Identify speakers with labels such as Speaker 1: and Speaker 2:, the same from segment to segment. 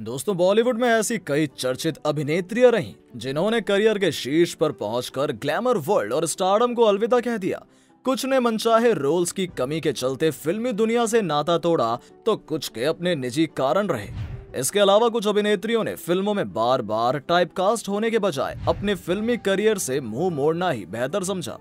Speaker 1: दोस्तों, बॉलीवुड में ऐसी कई चर्चित अभिनेत्रियाँ रहीं, जिन्होंने करियर के शीर्ष पर पहुंचकर ग्लैमर वर्ल्ड और स्टारडम को अलविदा कह दिया। कुछ ने मनचाहे रोल्स की कमी के चलते फिल्मी दुनिया से नाता तोड़ा तो कुछ के अपने निजी कारण रहे। इसके अलावा कुछ अभिनेत्रियों ने फ़िल्मों में बार बार टाइपकास्ट होने के बजाय अपने फिल्मी करियर से मुँह मोड़ना ही बेहतर समझा।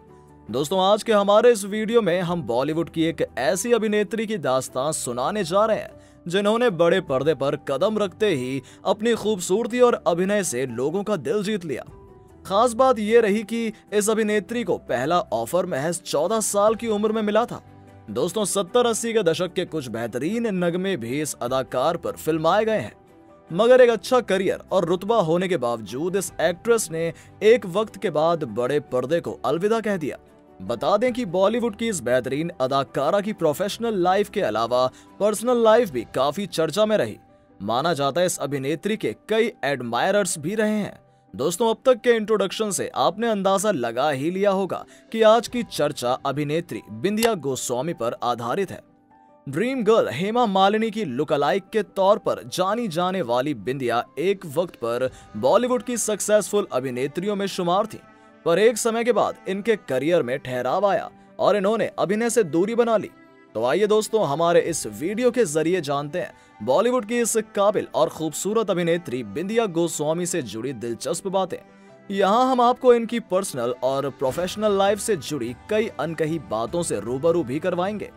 Speaker 1: दोस्तों, आज के हमारे इस वीडियो में हम बॉलीवुड की एक ऐसी अभिनेत्री की दास्तान सुनाने जा रहे हैं जिन्होंने बड़े पर्दे पर कदम रखते ही अपनी खूबसूरती और अभिनय से लोगों का दिल जीत लिया। खास बात यह रही कि इस अभिनेत्री को पहला ऑफ़र महज 14 साल की उम्र में मिला था। दोस्तों 70-80 के दशक के कुछ बेहतरीन नगमे भी इस अदाकार पर फिल्माए गए हैं। मगर एक अच्छा करियर और रुतबा होने के बावजूद इस एक्ट्रेस ने एक वक्त के बाद बड़े पर्दे को अलविदा कह दिया। बता दें कि बॉलीवुड की इस बेहतरीन अदाकारा की प्रोफेशनल लाइफ के अलावा पर्सनल लाइफ भी काफ़ी चर्चा में रही। माना जाता है इस अभिनेत्री के कई एडमायरर्स भी रहे हैं। दोस्तों, अब तक के इंट्रोडक्शन से आपने अंदाज़ा लगा ही लिया होगा कि आज की चर्चा अभिनेत्री बिंदिया गोस्वामी पर आधारित है। ड्रीम गर्ल हेमा मालिनी की लुक अलाइक के तौर पर जानी जाने वाली बिंदिया एक वक्त पर बॉलीवुड की सक्सेसफुल अभिनेत्रियों में शुमार थी। पर एक समय के बाद इनके करियर में ठहराव आया और इन्होंने अभिनय से दूरी बना ली। तो आइए दोस्तों, हमारे इस वीडियो के ज़रिए जानते हैं, बॉलीवुड की इस काबिल और खूबसूरत अभिनेत्री बिंदिया गोस्वामी से जुड़ी दिलचस्प बातें। यहाँ हम आपको इनकी पर्सनल और प्रोफेशनल लाइफ से जुड़ी कई अनकही बातों से रूबरू भी करवाएँगे।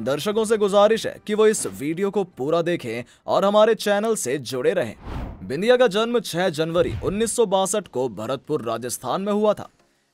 Speaker 1: दर्शकों से गुजारिश है कि वो इस वीडियो को पूरा देखें और हमारे चैनल से जुड़े रहें। बिंदिया का जन्म 6 जनवरी उन्नीस सौ बासठ को भरतपुर, राजस्थान में हुआ था।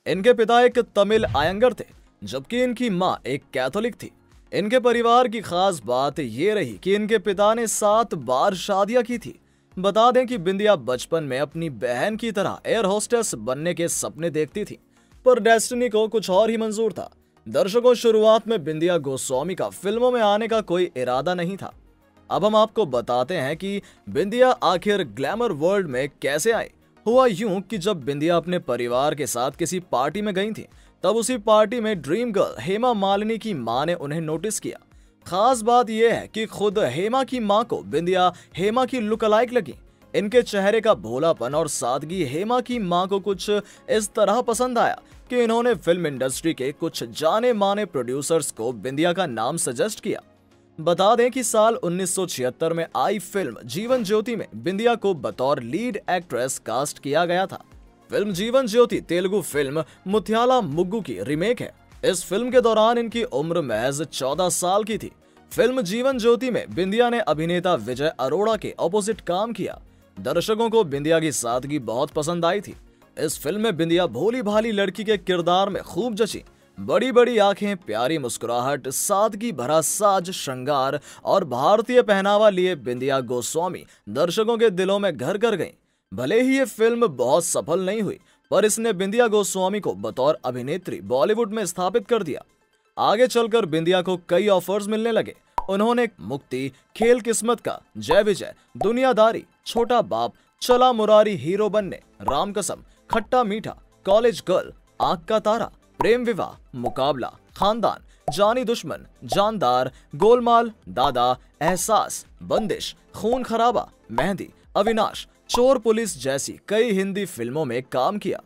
Speaker 1: इनके पिता एक तमिल आयंगर थे, जबकि इनकी माँ एक कैथोलिक थी। इनके परिवार की खास बात ये रही कि इनके पिता ने सात बार शादियाँ की थी। बता दें कि बिंदिया बचपन में अपनी बहन की तरह एयर होस्टेस बनने के सपने देखती थी, पर डेस्टिनी को कुछ और ही मंजूर था। दर्शकों, शुरुआत में बिंदिया गोस्वामी का फ़िल्मों में आने का कोई इरादा नहीं था। अब हम आपको बताते हैं कि बिंदिया आखिर ग्लैमर वर्ल्ड में कैसे आई। हुआ यूँ कि जब बिंदिया अपने परिवार के साथ किसी पार्टी में गई थी, तब उसी पार्टी में ड्रीम गर्ल हेमा मालिनी की माँ ने उन्हें नोटिस किया। खास बात यह है कि खुद हेमा की माँ को बिंदिया हेमा की लुक अलाइक लगी। इनके चेहरे का भोलापन और सादगी हेमा की माँ को कुछ इस तरह पसंद आया कि इन्होंने फ़िल्म इंडस्ट्री के कुछ जाने माने प्रोड्यूसर्स को बिंदिया का नाम सजेस्ट किया। बता दें कि साल 1976 में आई फ़िल्म जीवन ज्योति में बिंदिया को बतौर लीड एक्ट्रेस कास्ट किया गया था। फ़िल्म जीवन ज्योति तेलुगु फ़िल्म मुथियाला मुग्गू की रीमेक है। इस फ़िल्म के दौरान इनकी उम्र महज 14 साल की थी। फ़िल्म जीवन ज्योति में बिंदिया ने अभिनेता विजय अरोड़ा के ऑपोजिट काम किया। दर्शकों को बिंदिया की सादगी बहुत पसंद आई थी। इस फ़िल्म में बिंदिया भोली भाली लड़की के किरदार में खूब जची। बड़ी बड़ी आँखें, प्यारी मुस्कुराहट सादगी भरा साज, श्रृंगार और भारतीय पहनावा लिए बिंदिया गोस्वामी दर्शकों के दिलों में घर कर गईं। भले ही ये फ़िल्म बहुत सफल नहीं हुई, पर इसने बिंदिया गोस्वामी को बतौर अभिनेत्री बॉलीवुड में स्थापित कर दिया आगे चलकर बिंदिया को कई ऑफर्स मिलने लगे उन्होंने मुक्ति, खेल किस्मत का जय विजय, दुनियादारी, छोटा बाप, चला मुरारी हीरो बनने, राम कसम, खट्टा मीठा, कॉलेज गर्ल, आग का तारा प्रेम विवाह, मुकाबला, खानदान, जानी दुश्मन, जानदार, गोलमाल, दादा, एहसास, बंदिश, खून खराबा, मेहंदी, अविनाश, चोर पुलिस जैसी कई हिंदी फ़िल्मों में काम किया।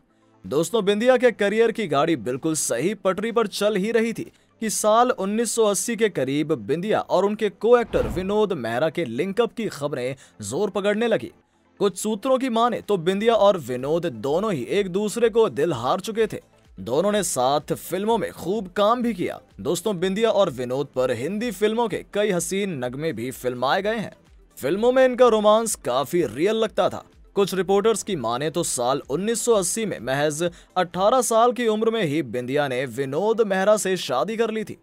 Speaker 1: दोस्तों, बिंदिया के करियर की गाड़ी बिल्कुल सही पटरी पर चल ही रही थी कि साल 1980 के करीब बिंदिया और उनके को एक्टर विनोद मेहरा के लिंकअप की खबरें ज़ोर पकड़ने लगी। कुछ सूत्रों की माने तो बिंदिया और विनोद दोनों ही एक दूसरे को दिल हार चुके थे। दोनों ने साथ फ़िल्मों में खूब काम भी किया। दोस्तों, बिंदिया और विनोद पर हिंदी फ़िल्मों के कई हसीन नगमे भी फिल्माए गए हैं। फ़िल्मों में इनका रोमांस काफ़ी रियल लगता था। कुछ रिपोर्टर्स की माने तो साल 1980 में महज 18 साल की उम्र में ही बिंदिया ने विनोद मेहरा से शादी कर ली थी।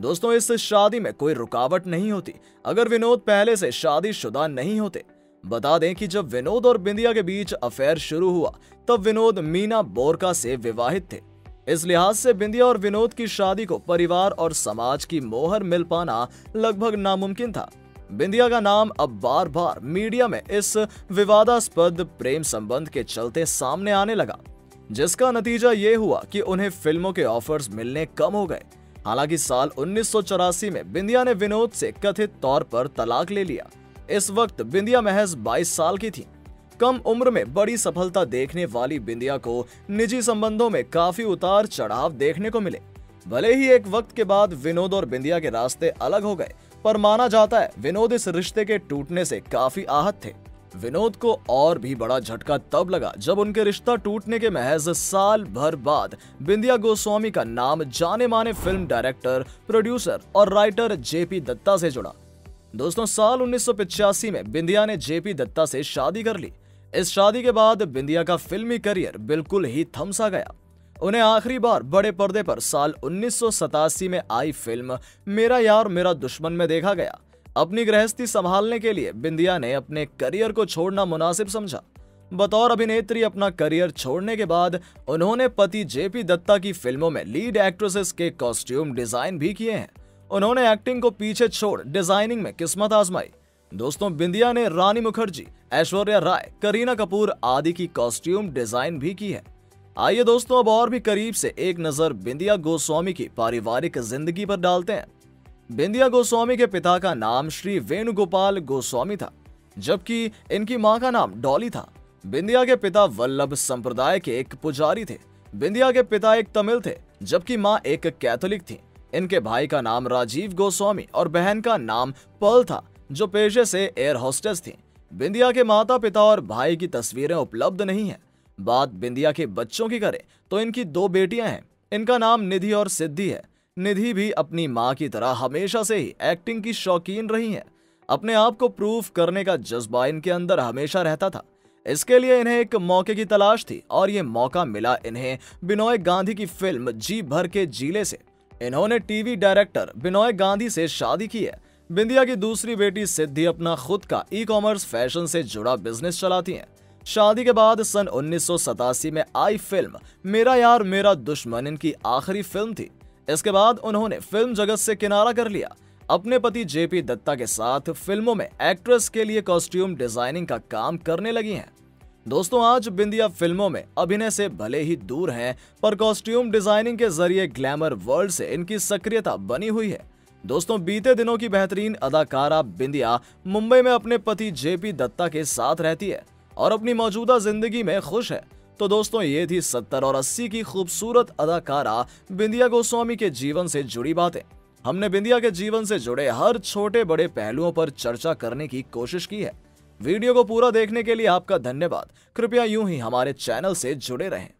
Speaker 1: दोस्तों, इस शादी में कोई रुकावट नहीं होती। अगर विनोद पहले से शादीशुदा नहीं होते बता दें कि जब विनोद और बिंदिया के बीच अफेयर शुरू हुआ, तब विनोद मीना बोरका से विवाहित थे। इस लिहाज से बिंदिया और विनोद की शादी को परिवार और समाज की मोहर मिल पाना लगभग नामुमकिन था। बिंदिया का नाम अब बार बार मीडिया में इस विवादास्पद प्रेम संबंध के चलते सामने आने लगा, जिसका नतीजा ये हुआ कि उन्हें फ़िल्मों के ऑफर्स मिलने कम हो गए। हालाँकि साल उन्नीस सौ चौरासी में बिंदिया ने विनोद से कथित तौर पर तलाक ले लिया। इस वक्त बिंदिया महज 22 साल की थी। कम उम्र में बड़ी सफलता देखने वाली बिंदिया को निजी संबंधों में काफ़ी उतार चढ़ाव देखने को मिले। भले ही एक वक्त के बाद विनोद और बिंदिया के रास्ते अलग हो गए, पर माना जाता है विनोद इस रिश्ते के टूटने से काफ़ी आहत थे। विनोद को और भी बड़ा झटका तब लगा जब उनके रिश्ता टूटने के महज साल भर बाद बिंदिया गोस्वामी का नाम जाने माने फ़िल्म डायरेक्टर, प्रोड्यूसर और राइटर जेपी दत्ता से जुड़ा। दोस्तों, साल उन्नीस में बिंदिया ने जेपी दत्ता से शादी कर ली। इस शादी के बाद बिंदिया का फिल्मी करियर बिल्कुल ही थमसा गया। उन्हें आखिरी बार बड़े पर्दे पर साल उन्नीस सौ सतासी में आई फ़िल्म मेरा यार मेरा दुश्मन में देखा गया। अपनी गृहस्थी संभालने के लिए बिंदिया ने अपने करियर को छोड़ना मुनासिब समझा। बतौर अभिनेत्री अपना करियर छोड़ने के बाद उन्होंने पति जेपी दत्ता की फ़िल्मों में लीड एक्ट्रेसेस के कॉस्ट्यूम डिज़ाइन भी किए हैं। उन्होंने एक्टिंग को पीछे छोड़ डिज़ाइनिंग में किस्मत आजमाई। दोस्तों, बिंदिया ने रानी मुखर्जी, ऐश्वर्या राय, करीना कपूर आदि की कॉस्ट्यूम डिज़ाइन भी की है। आइए दोस्तों, अब और भी करीब से एक नज़र बिंदिया गोस्वामी की पारिवारिक ज़िंदगी पर डालते हैं। बिंदिया गोस्वामी के पिता का नाम श्री वेणुगोपाल गोस्वामी था, जबकि इनकी माँ का नाम डॉली था। बिंदिया के पिता वल्लभ संप्रदाय के एक पुजारी थे। बिंदिया के पिता एक तमिल थे, जबकि माँ एक कैथोलिक थी। इनके भाई का नाम राजीव गोस्वामी और बहन का नाम पल था, जो पेशे से एयर होस्टेस थी। बिंदिया के माता पिता और भाई की तस्वीरें उपलब्ध नहीं है। बात बिंदिया के बच्चों की करें तो इनकी दो बेटियाँ हैं। इनका नाम निधि और सिद्धि है। निधि भी अपनी माँ की तरह हमेशा से ही एक्टिंग की शौकीन रही है। अपने आप को प्रूफ करने का जज्बा इनके अंदर हमेशा रहता था। इसके लिए इन्हें एक मौके की तलाश थी और ये मौका मिला इन्हें बिनोय गांधी की फ़िल्म जी भर के जीले से। इन्होंने टीवी डायरेक्टर बिनोय गांधी से शादी की है। बिंदिया की दूसरी बेटी सिद्धि अपना खुद का ई कॉमर्स फ़ैशन से जुड़ा बिज़नेस चलाती हैं। शादी के बाद सन उन्नीस सौ सतासी में आई फ़िल्म मेरा यार मेरा दुश्मन इनकी आखिरी फ़िल्म थी। इसके बाद उन्होंने फ़िल्म जगत से किनारा कर लिया। अपने पति जेपी दत्ता के साथ फ़िल्मों में एक्ट्रेस के लिए कॉस्ट्यूम डिज़ाइनिंग का काम करने लगी हैं। दोस्तों, आज बिंदिया फ़िल्मों में अभिनय से भले ही दूर हैं, पर कॉस्ट्यूम डिज़ाइनिंग के ज़रिए ग्लैमर वर्ल्ड से इनकी सक्रियता बनी हुई है। दोस्तों, बीते दिनों की बेहतरीन अदाकारा बिंदिया मुंबई में अपने पति जेपी दत्ता के साथ रहती है और अपनी मौजूदा ज़िंदगी में खुश है। तो दोस्तों, ये थी सत्तर और अस्सी की खूबसूरत अदाकारा बिंदिया गोस्वामी के जीवन से जुड़ी बातें। हमने बिंदिया के जीवन से जुड़े हर छोटे बड़े पहलुओं पर चर्चा करने की कोशिश की है। वीडियो को पूरा देखने के लिए आपका धन्यवाद। कृपया यूँ ही हमारे चैनल से जुड़े रहें।